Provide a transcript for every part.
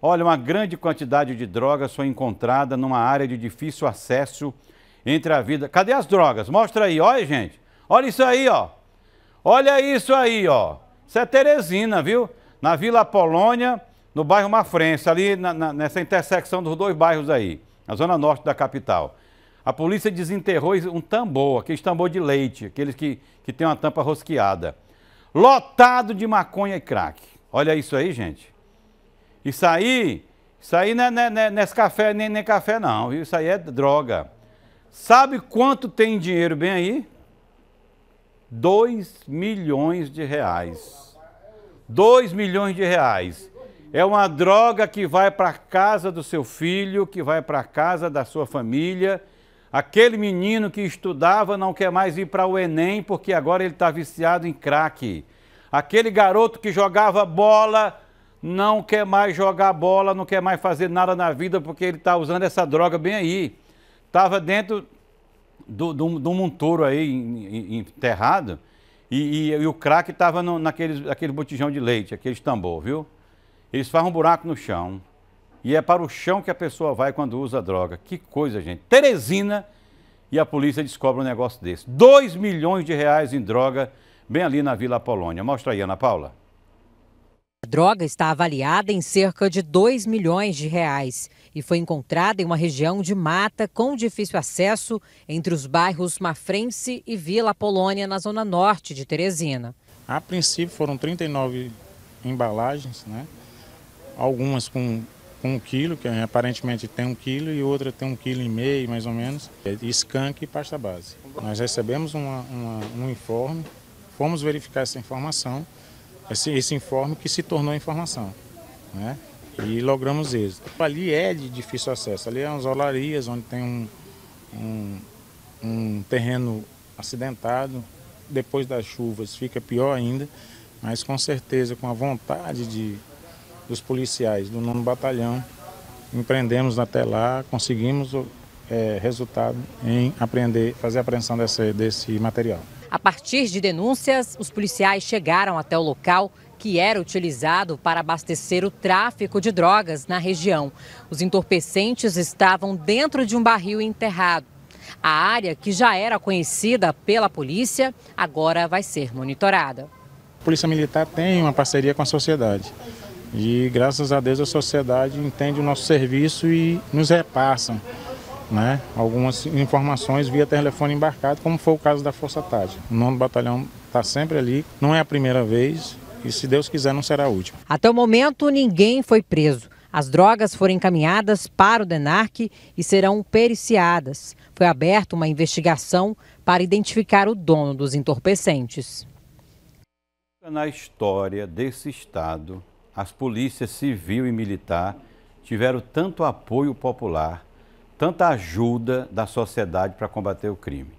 Olha, uma grande quantidade de drogas foi encontrada numa área de difícil acesso entre a vida. Cadê as drogas? Mostra aí, olha, gente. Olha isso aí, ó. Olha isso aí, ó. Isso é Teresina, viu? Na Vila Polônia, no bairro Mafrense, ali na, na, nessa intersecção dos dois bairros aí, na zona norte da capital. A polícia desenterrou um tambor, aqueles tambor de leite, aqueles que, que tem uma tampa rosqueada. Lotado de maconha e crack. Olha isso aí, gente. Isso aí, isso aí não é, não é, não é café, nem, nem café não? Isso aí é droga. Sabe quanto tem dinheiro bem aí? 2 milhões de reais. 2 milhões de reais. É uma droga que vai para a casa do seu filho, que vai para a casa da sua família. Aquele menino que estudava não quer mais ir para o Enem porque agora ele está viciado em crack. Aquele garoto que jogava bola não quer mais jogar bola, não quer mais fazer nada na vida porque ele está usando essa droga bem aí. Estava dentro do, do, do montoro aí enterrado e, e, e o crack estava naquele, botijão de leite, aquele tambor, viu? Eles fazem um buraco no chão e é para o chão que a pessoa vai quando usa droga. Que coisa, gente. Teresina e a polícia descobre um negócio desse. 2 milhões de reais em droga bem ali na Vila Polônia. Mostra aí, Ana Paula. Droga está avaliada em cerca de 2 milhões de reais e foi encontrada em uma região de mata com difícil acesso entre os bairros Mafrense e Vila Polônia, na zona norte de Teresina. A princípio foram 39 embalagens, né? algumas com, com um quilo, que aparentemente tem um quilo, e outra tem um quilo e meio, mais ou menos, é skunk e pasta base. Nós recebemos uma, uma, um informe, fomos verificar essa informação, esse, esse informe que se tornou informação. Né? E logramos êxito. Ali é de difícil acesso, ali é umas olarias onde tem um, um, um terreno acidentado, depois das chuvas fica pior ainda, mas com certeza com a vontade de, dos policiais do nono batalhão, empreendemos até lá, conseguimos é, resultado em apreender, fazer a apreensão desse, desse material. A partir de denúncias, os policiais chegaram até o local que era utilizado para abastecer o tráfico de drogas na região. Os entorpecentes estavam dentro de um barril enterrado. A área, que já era conhecida pela polícia, agora vai ser monitorada. A Polícia Militar tem uma parceria com a sociedade. E graças a Deus a sociedade entende o nosso serviço e nos repassam né, algumas informações via telefone embarcado, como foi o caso da Força Tática. O nono batalhão está sempre ali, não é a primeira vez e se Deus quiser não será a última. Até o momento ninguém foi preso. As drogas foram encaminhadas para o DENARC e serão periciadas. Foi aberta uma investigação para identificar o dono dos entorpecentes. Na história desse estado, as polícias civil e militar tiveram tanto apoio popular tanta ajuda da sociedade para combater o crime.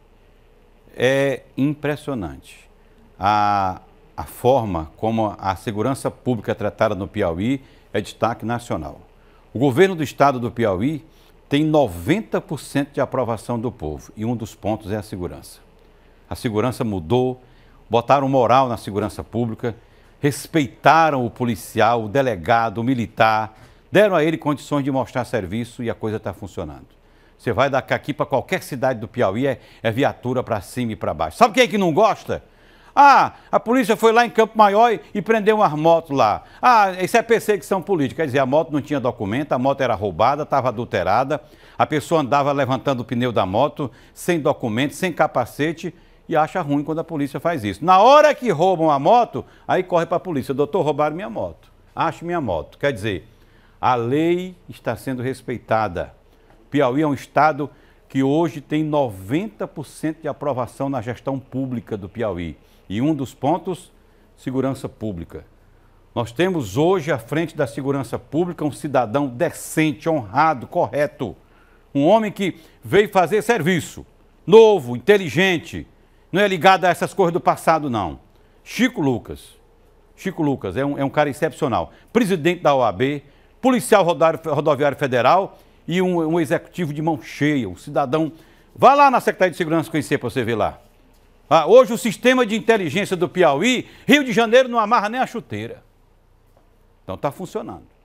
É impressionante a, a forma como a segurança pública tratada no Piauí é destaque nacional. O governo do estado do Piauí tem 90% de aprovação do povo e um dos pontos é a segurança. A segurança mudou, botaram moral na segurança pública, respeitaram o policial, o delegado, o militar, deram a ele condições de mostrar serviço e a coisa está funcionando. Você vai daqui para qualquer cidade do Piauí, é, é viatura para cima e para baixo. Sabe quem é que não gosta? Ah, a polícia foi lá em Campo Maior e prendeu umas motos lá. Ah, isso é perseguição política. Quer dizer, a moto não tinha documento, a moto era roubada, estava adulterada, a pessoa andava levantando o pneu da moto, sem documento, sem capacete, e acha ruim quando a polícia faz isso. Na hora que roubam a moto, aí corre para a polícia. Doutor, roubaram minha moto. Acho minha moto. Quer dizer, a lei está sendo respeitada. Piauí é um estado que hoje tem 90% de aprovação na gestão pública do Piauí. E um dos pontos, segurança pública. Nós temos hoje à frente da segurança pública um cidadão decente, honrado, correto. Um homem que veio fazer serviço, novo, inteligente, não é ligado a essas coisas do passado, não. Chico Lucas. Chico Lucas é um, é um cara excepcional. Presidente da OAB, policial rodoviário federal e um, um executivo de mão cheia, um cidadão. Vá lá na Secretaria de Segurança conhecer para você ver lá. Ah, hoje o sistema de inteligência do Piauí, Rio de Janeiro não amarra nem a chuteira. Então está funcionando.